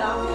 나오고